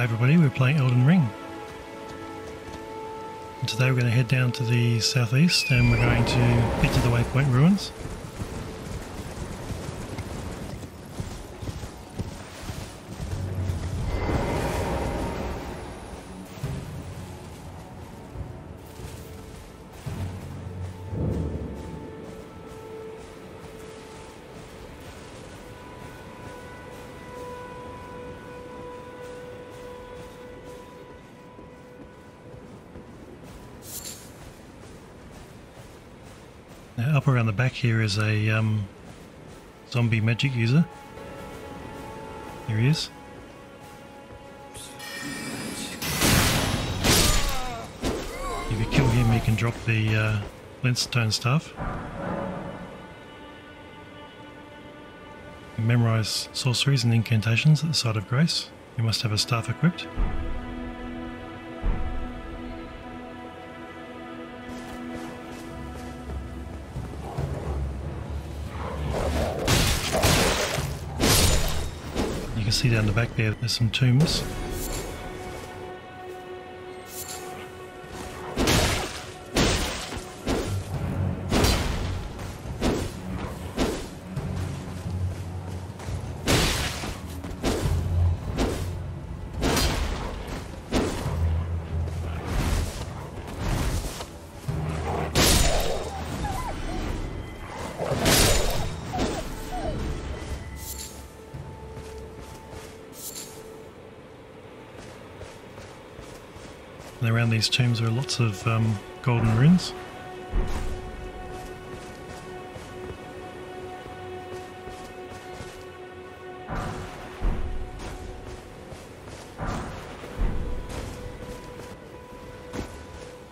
Hi everybody, we're playing Elden Ring. And today we're going to head down to the southeast and we're going to get to the Waypoint Ruins. Up around the back here is a um, zombie magic user. Here he is. If you kill him, you can drop the uh, Glintstone staff. Memorize sorceries and incantations at the site of grace. You must have a staff equipped. Can see down the back there, there's some tombs. And around these tombs there are lots of um, golden runes.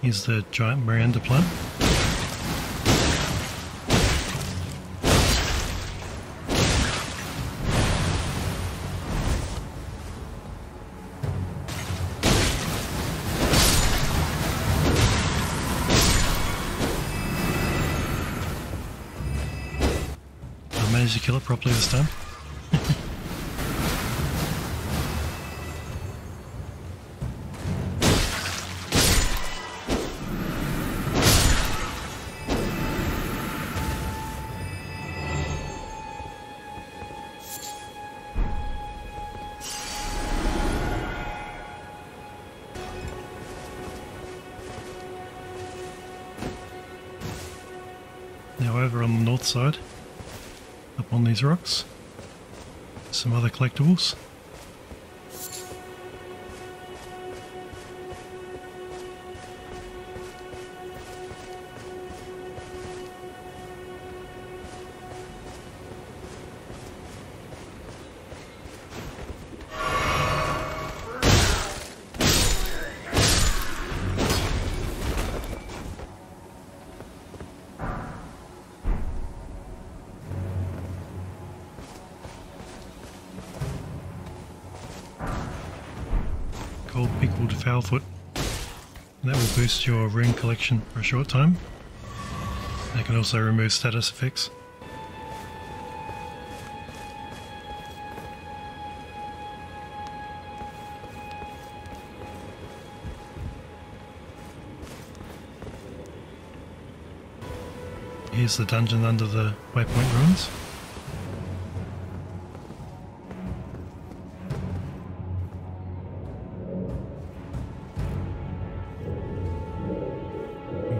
Here's the giant Miranda plant. Managed to kill it properly this time. Now over on the north side, up on these rocks, some other collectibles. Pickled fowl foot. That will boost your rune collection for a short time. They can also remove status effects. Here's the dungeon under the Waypoint Ruins.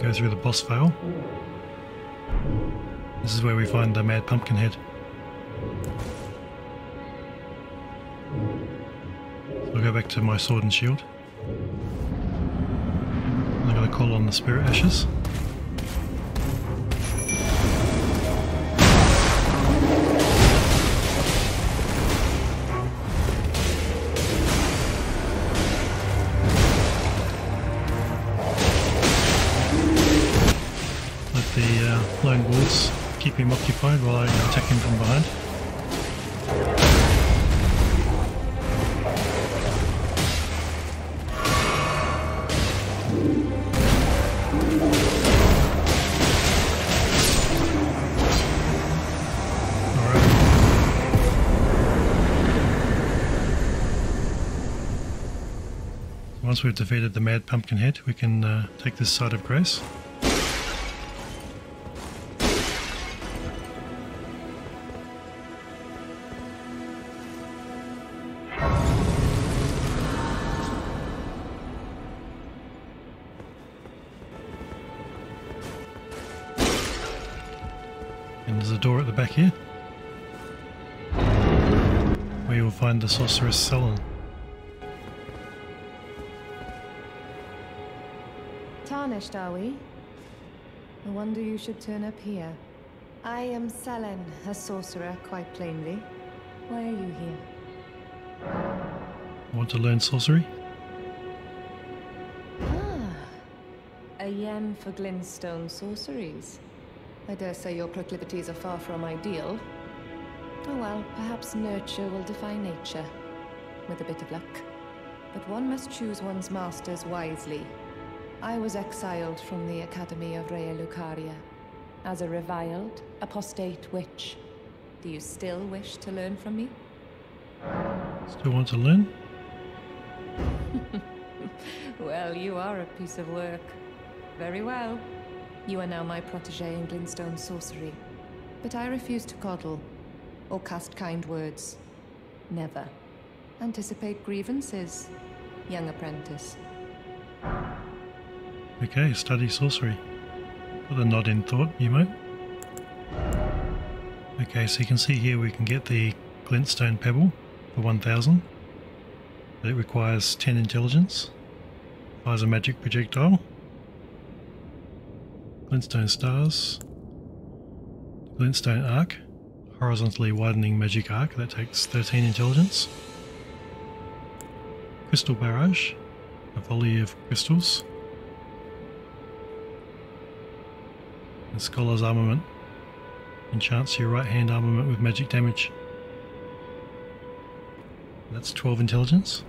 Go through the boss vale. This is where we find the Mad Pumpkinhead. I'll go back to my sword and shield. I'm going to call on the Spirit Ashes. Uh, lone wolves keep him occupied while I attack him from behind. Once we've defeated the Mad Pumpkinhead, we can uh, take this site of Grace. And there's a door at the back here. Where you'll find the Sorceress Sellen. Tarnished, are we? No wonder you should turn up here. I am Sellen, a sorcerer, quite plainly. Why are you here? Want to learn sorcery? Ah, a yen for glintstone sorceries. I dare say your proclivities are far from ideal. Oh well, perhaps nurture will defy nature, with a bit of luck. But one must choose one's masters wisely. I was exiled from the Academy of Raya Lucaria as a reviled, apostate witch. Do you still wish to learn from me? Still want to learn? Well, you are a piece of work. Very well. You are now my protege in Glintstone sorcery. But I refuse to coddle or cast kind words. Never. Anticipate grievances, young apprentice. Okay, study sorcery. With a nod in thought, you might. Okay, so you can see here we can get the glintstone pebble for 1000. It requires 10 intelligence. Fires a magic projectile. Glintstone stars. Glintstone arc. Horizontally widening magic arc, that takes 13 intelligence. Crystal barrage. A volley of crystals. And Scholar's Armament. Enchants your right hand armament with magic damage. That's 12 intelligence.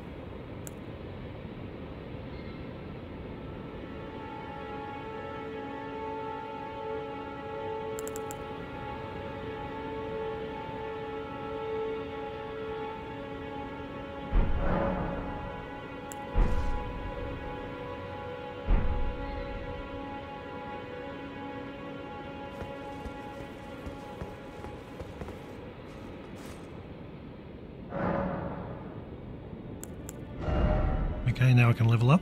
Okay, now I can level up.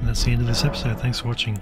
And that's the end of this episode. Thanks for watching.